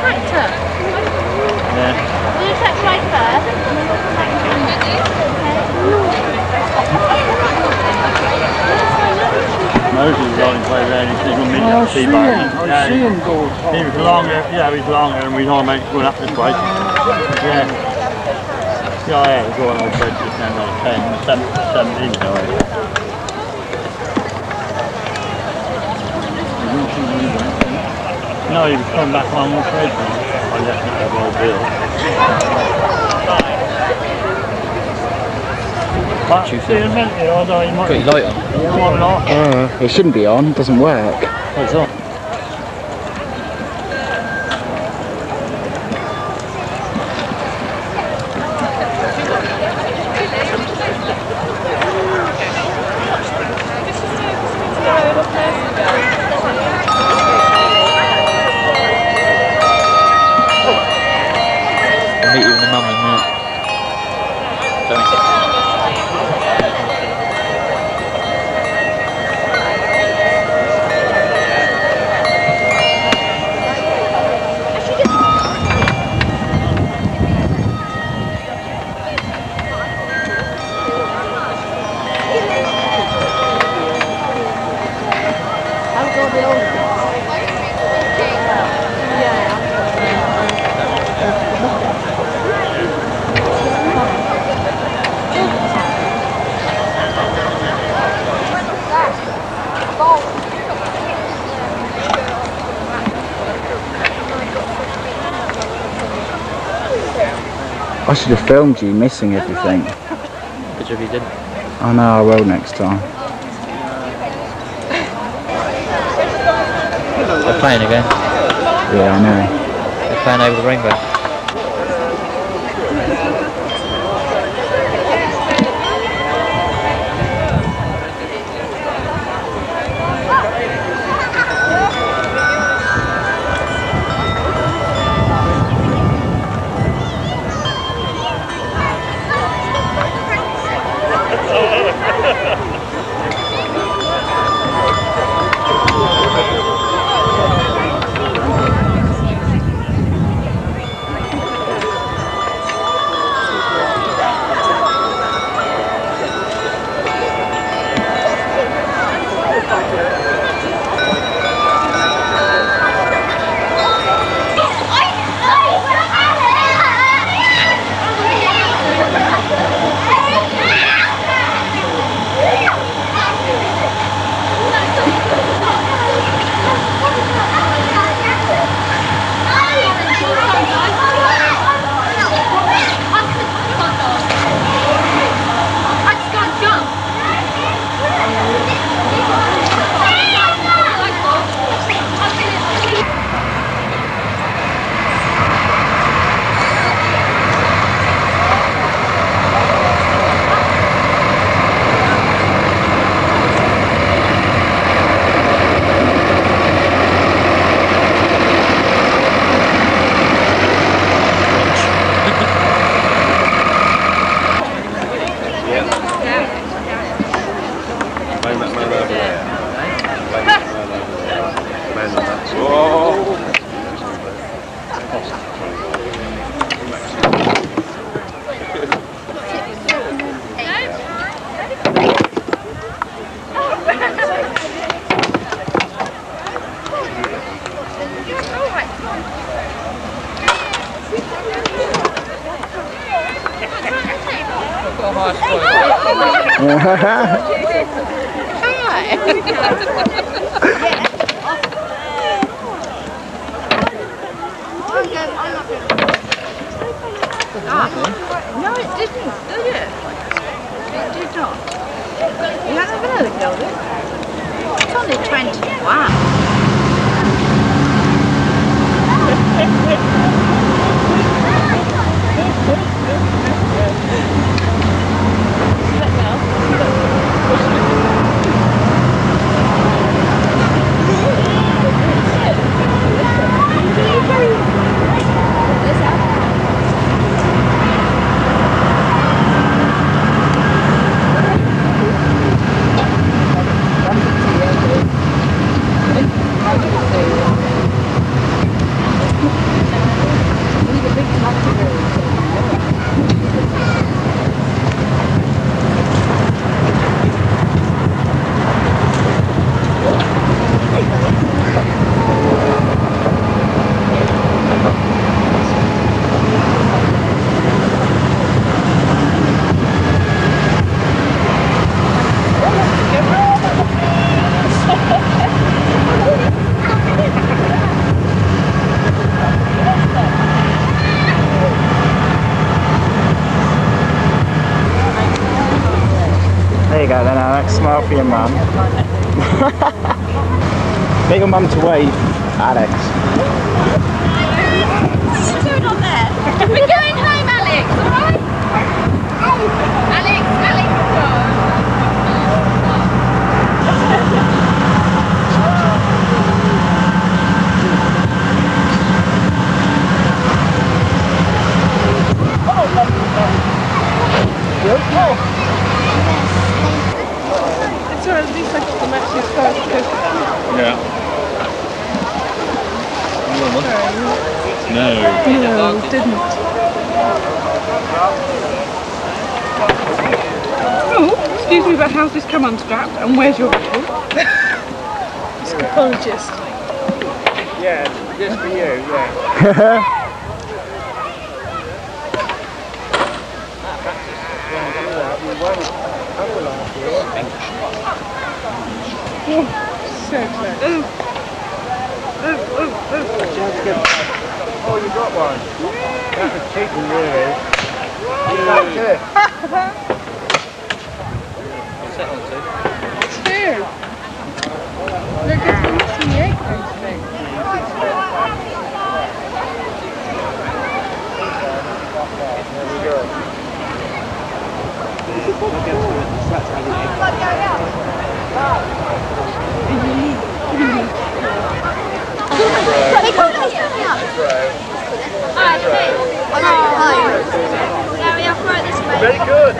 Tractor. You take the first? Moses I. He was longer, yeah, he was longer and we all make going up this way. Yeah. Yeah, yeah, we're going on just now, like 10, 7, 17 No, he was coming back on the trade I left it at Royal Bill. But, you see, a minute, although he might Got your light on. he might not. Uh, it shouldn't be on. It doesn't work. What's on? I should have filmed you missing everything. Good job you didn't. I know I will next time. They're playing again. Yeah, I know. They're playing over the rainbow. No, it didn't, did it? It did not. You haven't really killed it. It's only 21. Smile for your mum. Get your mum to wave, Alex. On there? We're going home, Alex, alright? Alex, Alex, go. It's alright, at least I got the message first because Yeah. No. no, didn't. Oh, excuse me, but how's this come unstrapped and where's your rifle? Psychologist. Yeah, just for you, yeah. So close. Oh. Oh, oh, oh. Oh, you got one? That was cheating, really. That's it. Set on two. Two. Look at the missing the egg thing. Alright, okay. Now we have to throw it this way. Very good.